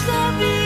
stop me